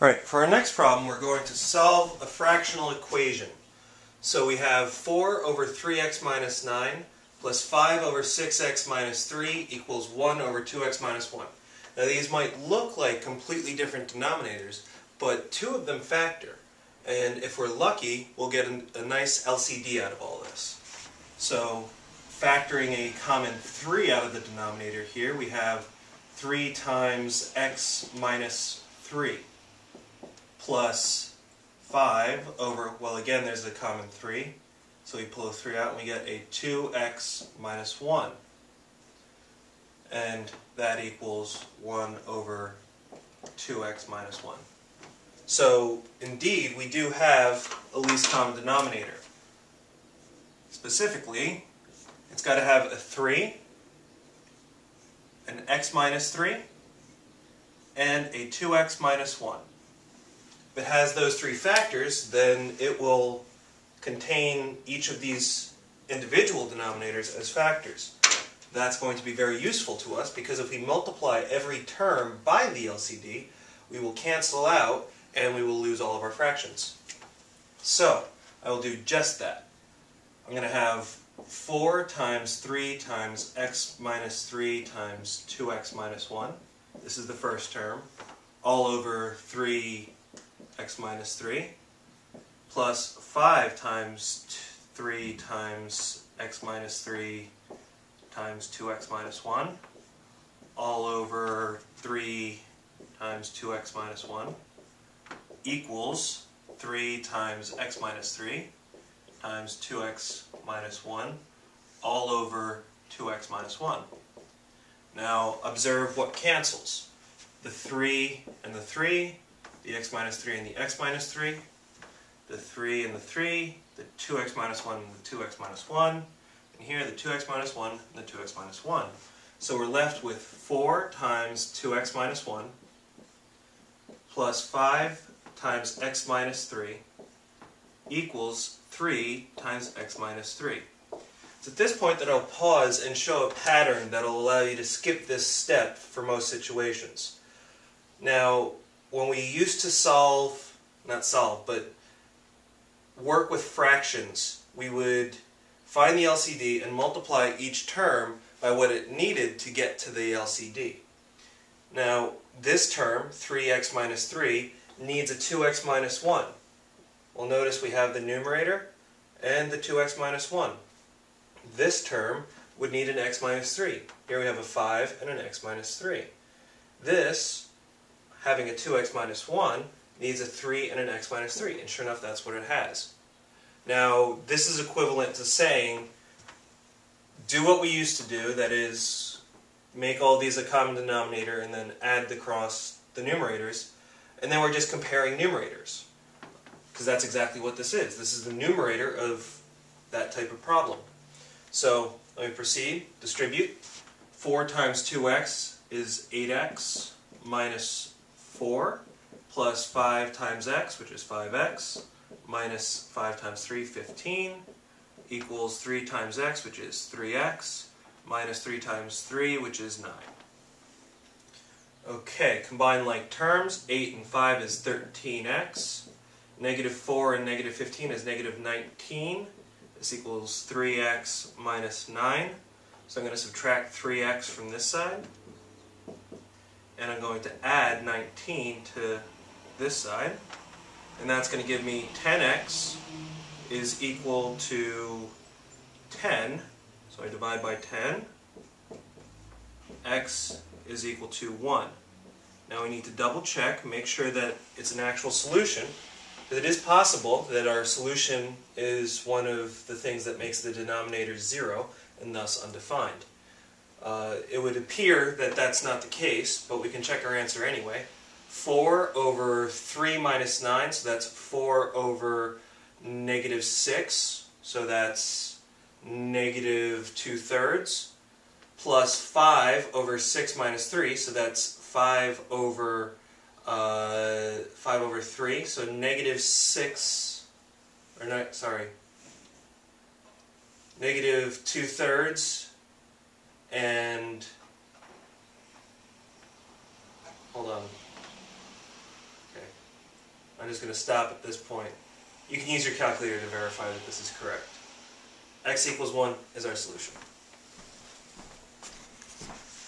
Alright, for our next problem we're going to solve a fractional equation. So we have 4 over 3x minus 9 plus 5 over 6x minus 3 equals 1 over 2x minus 1. Now these might look like completely different denominators, but two of them factor. And if we're lucky, we'll get a nice LCD out of all this. So factoring a common 3 out of the denominator here, we have 3 times x minus 3 plus 5 over, well again there's the common 3, so we pull a 3 out and we get a 2x minus 1. And that equals 1 over 2x minus 1. So indeed we do have a least common denominator. Specifically, it's got to have a 3, an x minus 3, and a 2x minus 1 if it has those three factors, then it will contain each of these individual denominators as factors. That's going to be very useful to us because if we multiply every term by the LCD, we will cancel out and we will lose all of our fractions. So, I will do just that. I'm going to have 4 times 3 times x minus 3 times 2x minus 1. This is the first term. All over 3 x minus 3 plus 5 times 3 times x minus 3 times 2x minus 1 all over 3 times 2x minus 1 equals 3 times x minus 3 times 2x minus 1 all over 2x minus 1. Now observe what cancels. The 3 and the 3 the x minus 3 and the x minus 3, the 3 and the 3, the 2x minus 1 and the 2x minus 1, and here the 2x minus 1 and the 2x minus 1. So we're left with 4 times 2x minus 1 plus 5 times x minus 3 equals 3 times x minus 3. It's at this point that I'll pause and show a pattern that will allow you to skip this step for most situations. Now, when we used to solve, not solve, but work with fractions, we would find the LCD and multiply each term by what it needed to get to the LCD. Now, this term, 3x minus 3, needs a 2x minus 1. Well, notice we have the numerator and the 2x minus 1. This term would need an x minus 3. Here we have a 5 and an x minus 3. This having a 2x minus 1 needs a 3 and an x minus 3. And sure enough, that's what it has. Now, this is equivalent to saying, do what we used to do, that is, make all these a common denominator and then add the cross the numerators, and then we're just comparing numerators. Because that's exactly what this is. This is the numerator of that type of problem. So, let me proceed. Distribute. 4 times 2x is 8x minus 4 plus 5 times x, which is 5x, minus 5 times 3, 15, equals 3 times x, which is 3x, minus 3 times 3, which is 9. Okay, combine like terms. 8 and 5 is 13x. Negative 4 and negative 15 is negative 19. This equals 3x minus 9. So I'm going to subtract 3x from this side and I'm going to add 19 to this side. And that's going to give me 10x is equal to 10 so I divide by 10 x is equal to 1 now we need to double check make sure that it's an actual solution it is possible that our solution is one of the things that makes the denominator 0 and thus undefined uh, it would appear that that's not the case, but we can check our answer anyway. 4 over 3 minus 9, so that's 4 over negative 6, so that's negative 2 thirds, plus 5 over 6 minus 3, so that's 5 over uh, 5 over 3, so negative 6, or no, sorry, negative 2 thirds and hold on. Okay. I'm just going to stop at this point. You can use your calculator to verify that this is correct. x equals 1 is our solution.